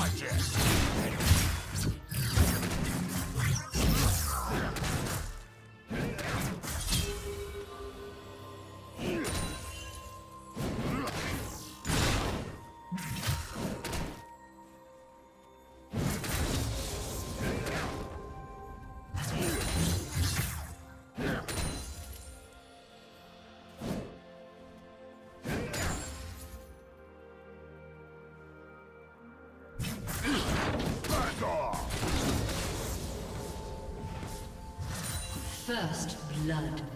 Watch it! First blood.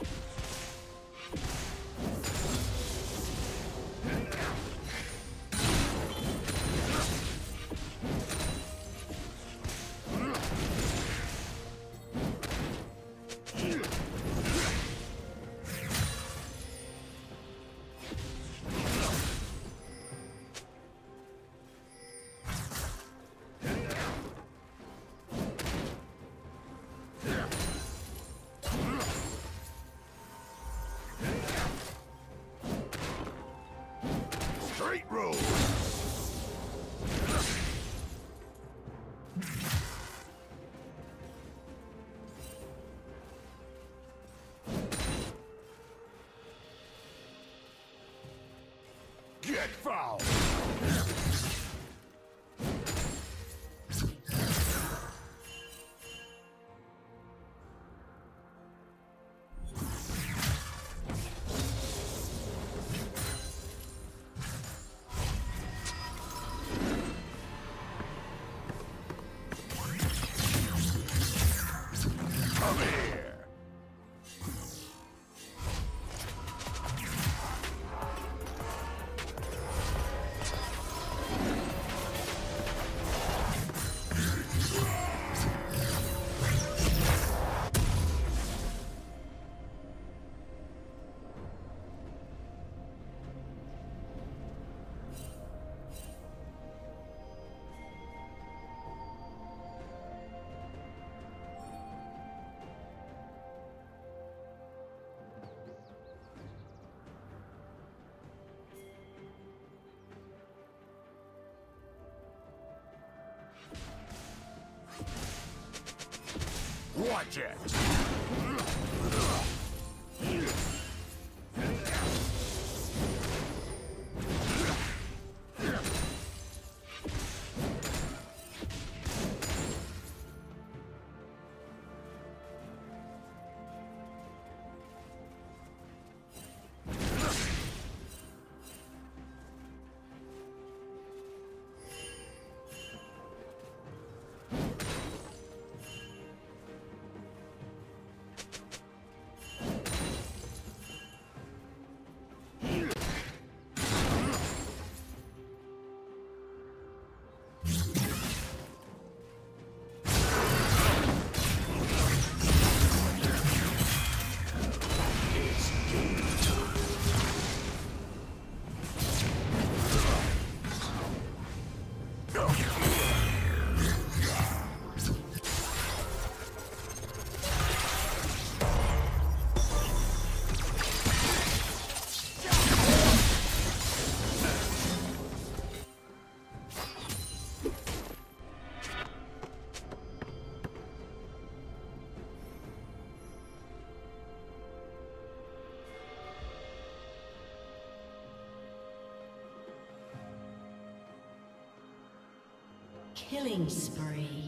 Road! Get foul! Watch it! Killing spree.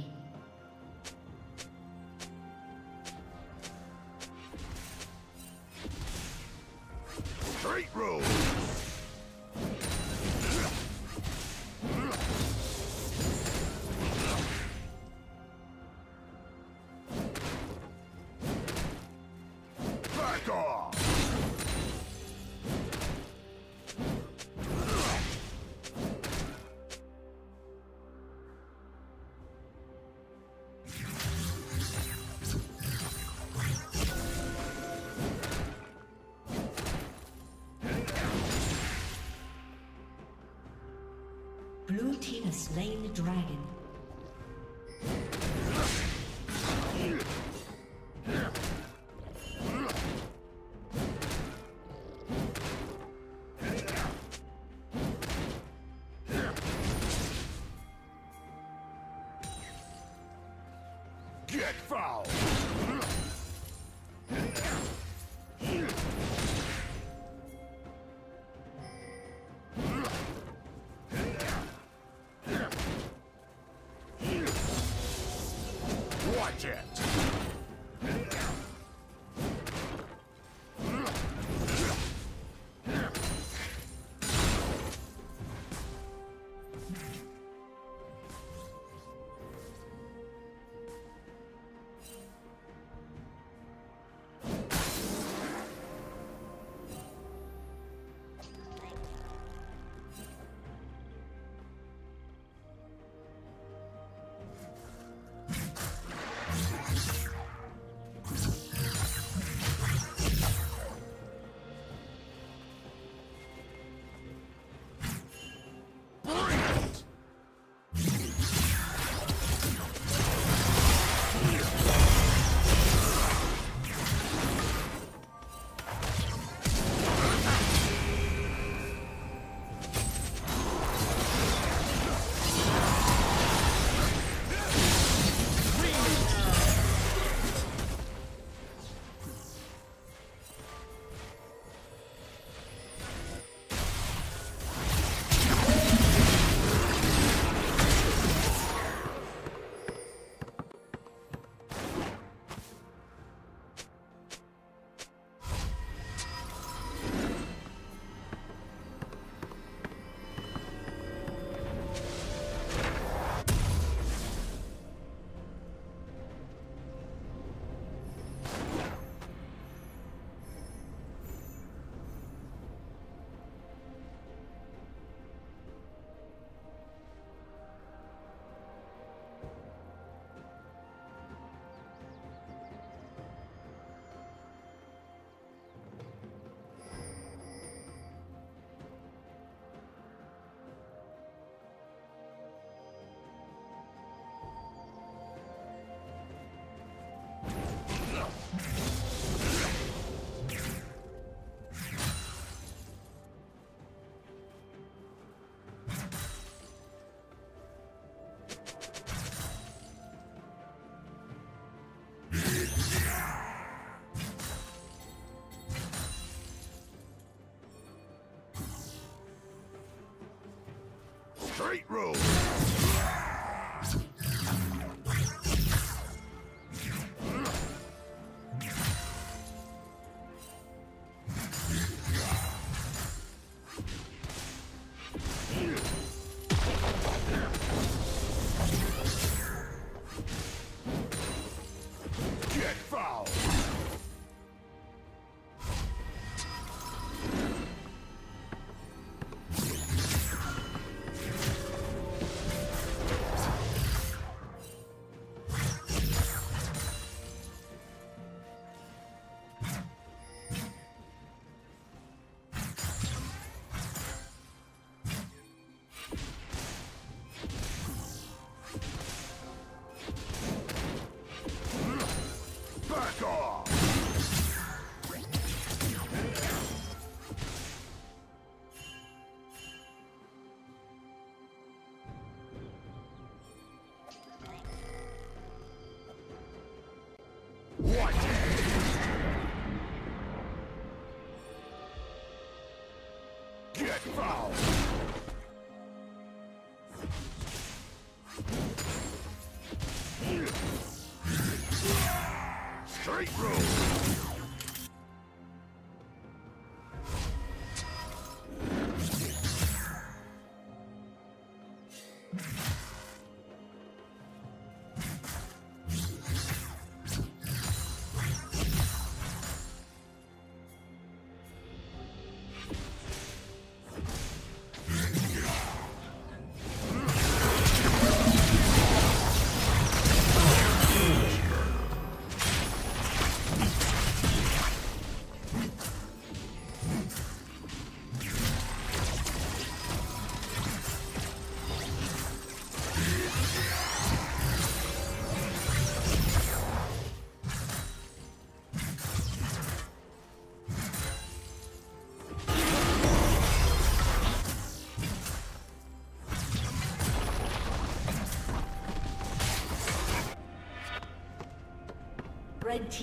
Get foul. Straight road.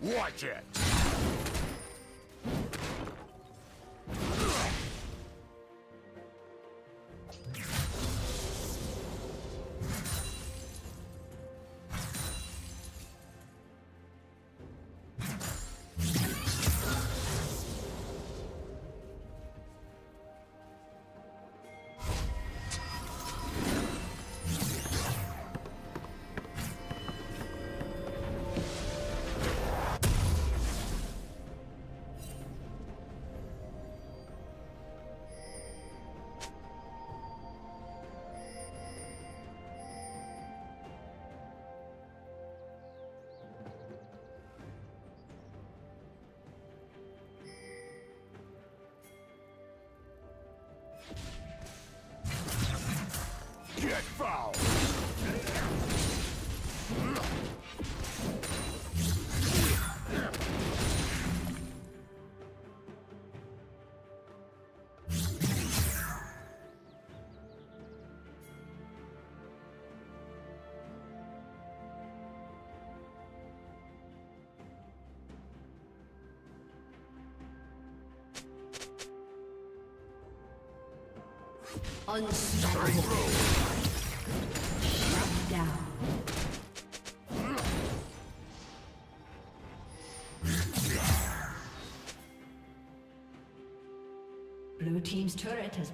Watch it! Get foul! Unstoppable.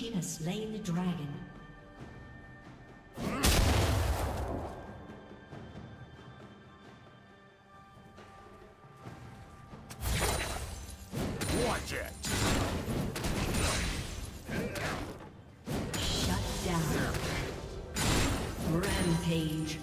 Team has slain the dragon. Watch it! Shut down. Rampage.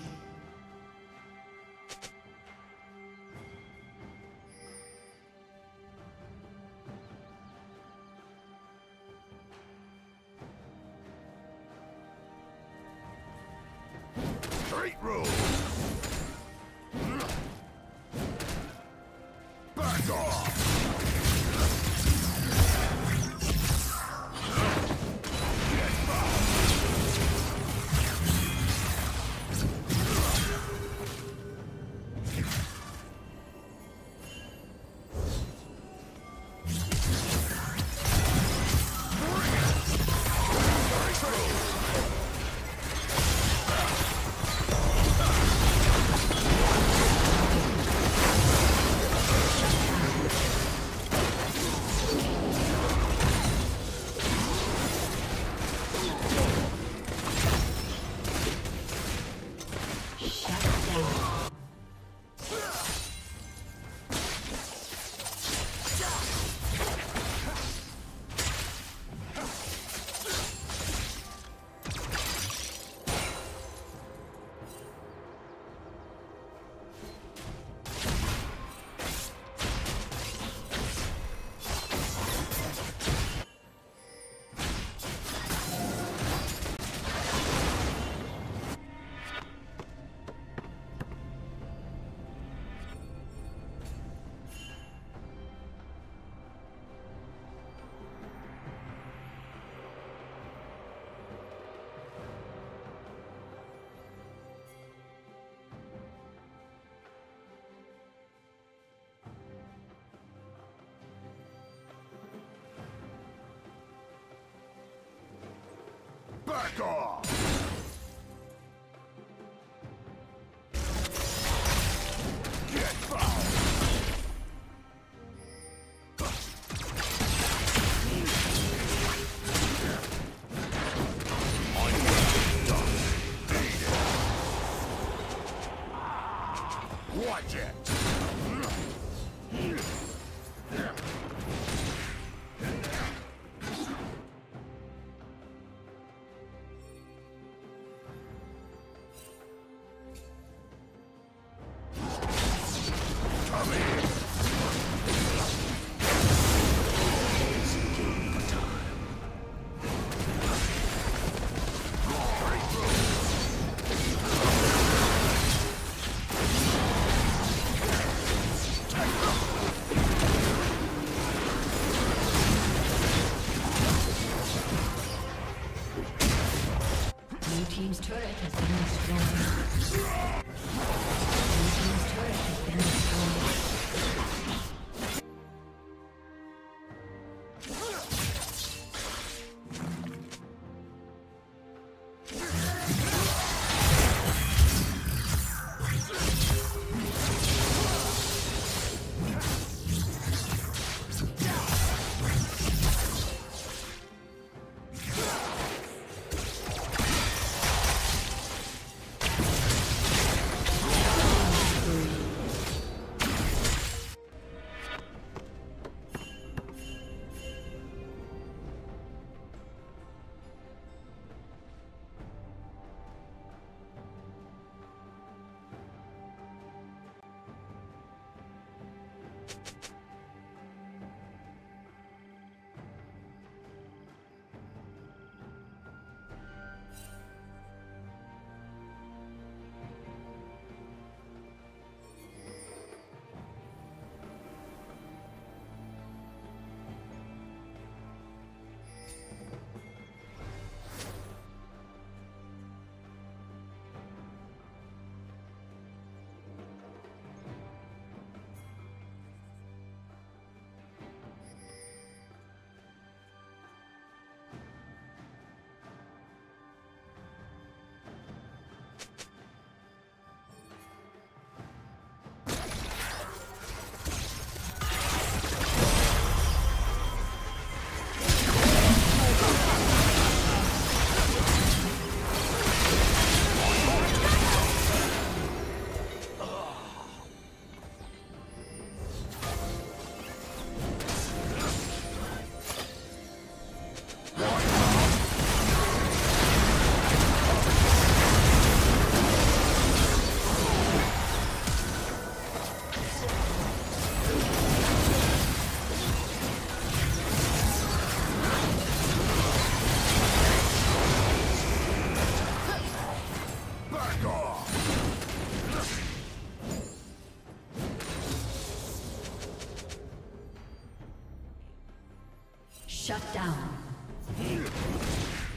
Shut down.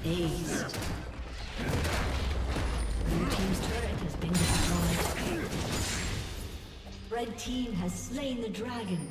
Aced. Blue Team's turret has been destroyed. Red Team has slain the dragon.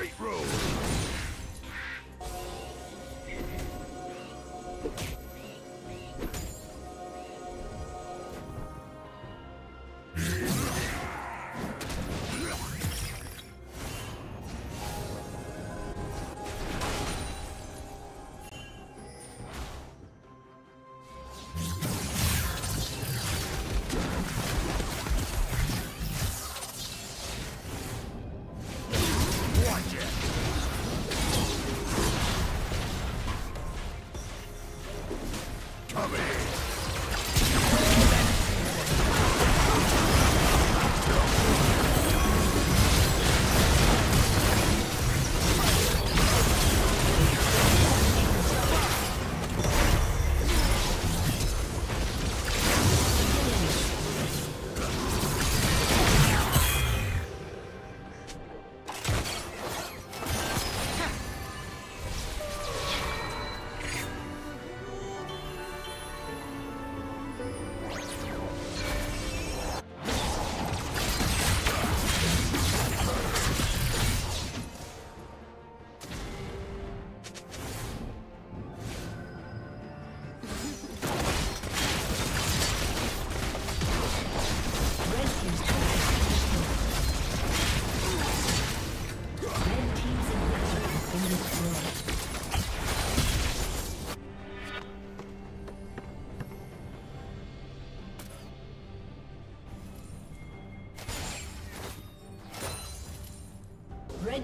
Straight rules.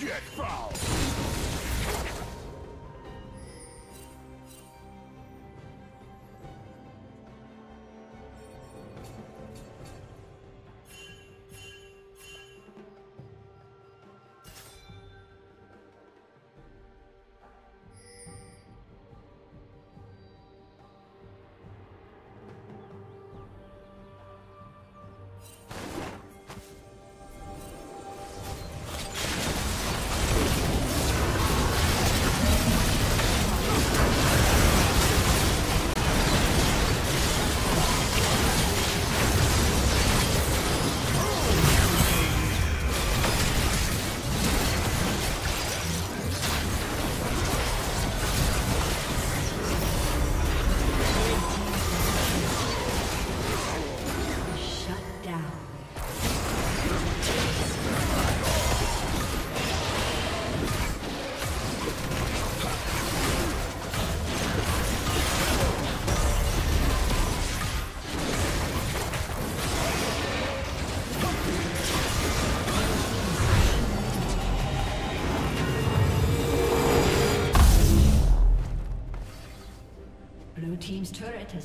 Get foul!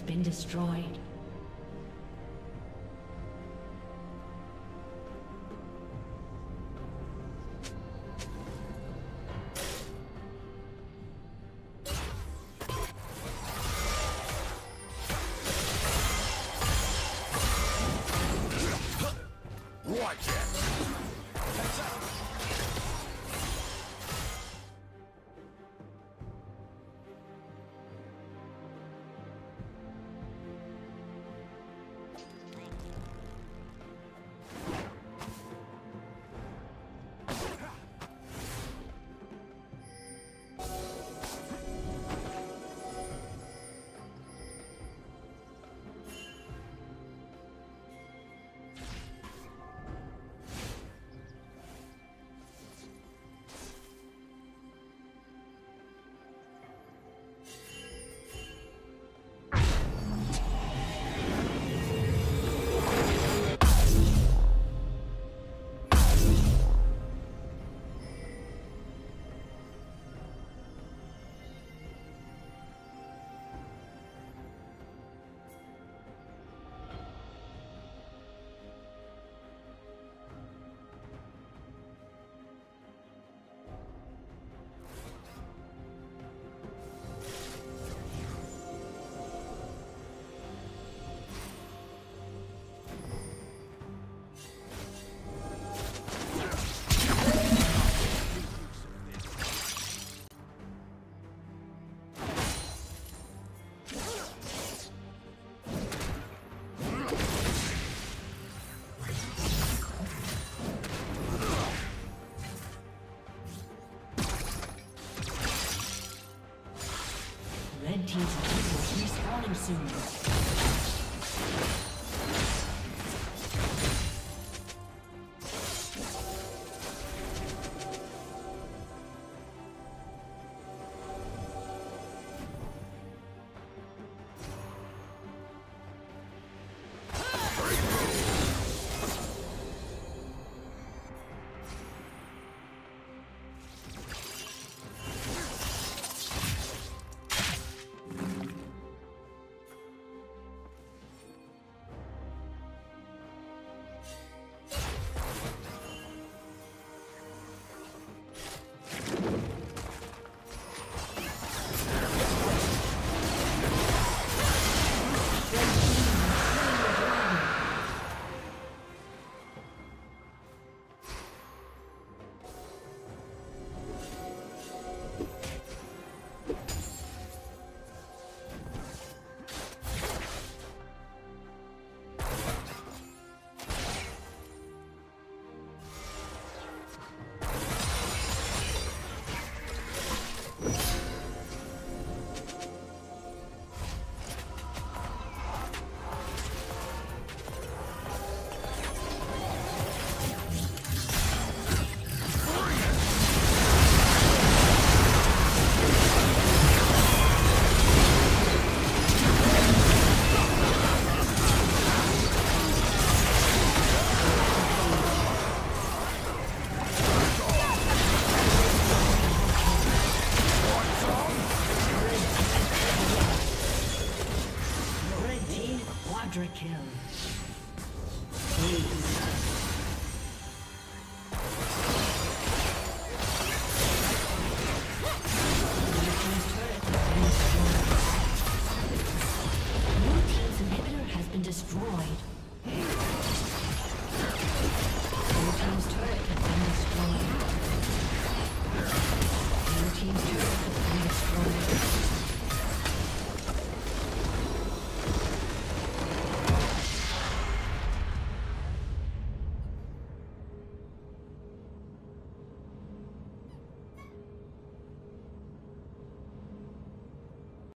Been destroyed. Soon.